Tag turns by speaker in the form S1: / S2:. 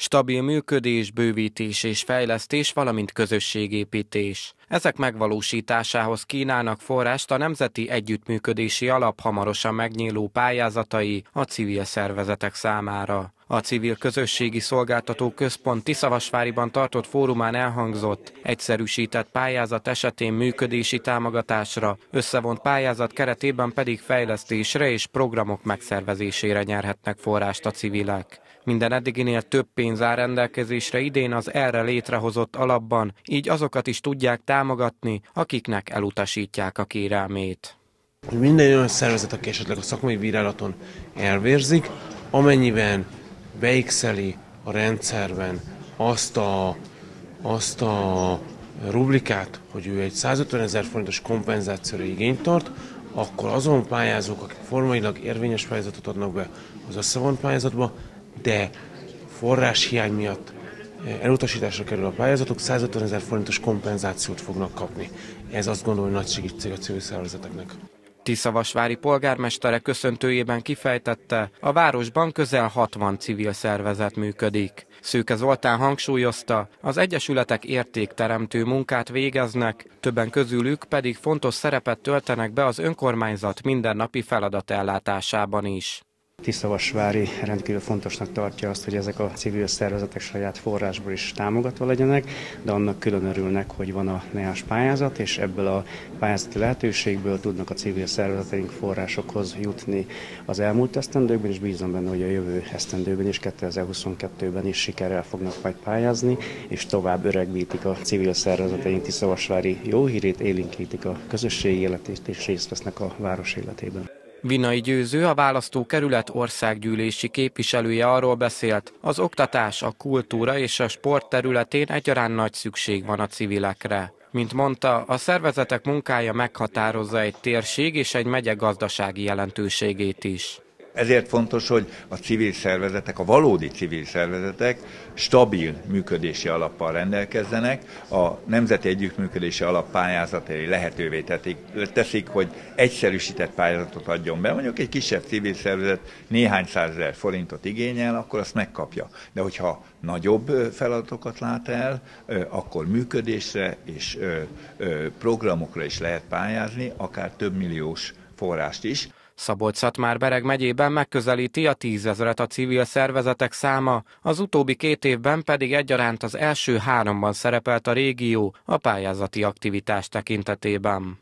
S1: stabil működés, bővítés és fejlesztés, valamint közösségépítés. Ezek megvalósításához kínálnak forrást a Nemzeti Együttműködési Alap hamarosan megnyíló pályázatai a civil szervezetek számára. A Civil Közösségi Szolgáltató Központ Tiszavasváriban tartott fórumán elhangzott, egyszerűsített pályázat esetén működési támogatásra, összevont pályázat keretében pedig fejlesztésre és programok megszervezésére nyerhetnek forrást a civilek. Minden eddiginél több pénz áll rendelkezésre idén az erre létrehozott alapban, így azokat is tudják támogatni, akiknek elutasítják a kérelmét.
S2: Minden olyan szervezet, aki esetleg a szakmai bírálaton elvérzik, amennyiben beixeli a rendszerben azt a, azt a rublikát, hogy ő egy 150 ezer forintos kompenzációra igényt tart, akkor azon pályázók, akik formailag érvényes pályázatot adnak be az összevont pályázatba, de forráshiány miatt eh, elutasításra kerül a pályázatok, 150 ezer forintos kompenzációt fognak kapni. Ez azt gondolom, hogy nagy segítség a civil szervezeteknek.
S1: Tiszavasvári polgármestere köszöntőjében kifejtette, a városban közel 60 civil szervezet működik. Szőke Zoltán hangsúlyozta, az egyesületek értékteremtő munkát végeznek, többen közülük pedig fontos szerepet töltenek be az önkormányzat mindennapi feladatellátásában is.
S3: Tiszavasvári rendkívül fontosnak tartja azt, hogy ezek a civil szervezetek saját forrásból is támogatva legyenek, de annak külön örülnek, hogy van a NEAS pályázat, és ebből a pályázati lehetőségből tudnak a civil szervezeteink forrásokhoz jutni az elmúlt esztendőkben, és bízom benne, hogy a jövő esztendőben is, 2022-ben is sikerrel fognak majd pályázni, és tovább öregbítik a civil szervezeteink Tiszavasvári jó hírét, élénkítik a közösségi életét, és részt vesznek a város életében.
S1: Vinai Győző, a választókerület országgyűlési képviselője arról beszélt, az oktatás, a kultúra és a sport területén egyaránt nagy szükség van a civilekre. Mint mondta, a szervezetek munkája meghatározza egy térség és egy megye gazdasági jelentőségét is.
S4: Ezért fontos, hogy a civil szervezetek, a valódi civil szervezetek stabil működési alappal rendelkezzenek. A Nemzeti Együttműködési Alap pályázatai lehetővé teszik, hogy egyszerűsített pályázatot adjon be. Mondjuk egy kisebb civil szervezet néhány százezer forintot igényel, akkor azt megkapja. De hogyha nagyobb feladatokat lát el, akkor működésre és programokra is lehet pályázni, akár több milliós forrást is.
S1: Szabolcs-Szatmár-Bereg megyében megközelíti a tízezret a civil szervezetek száma, az utóbbi két évben pedig egyaránt az első háromban szerepelt a régió a pályázati aktivitás tekintetében.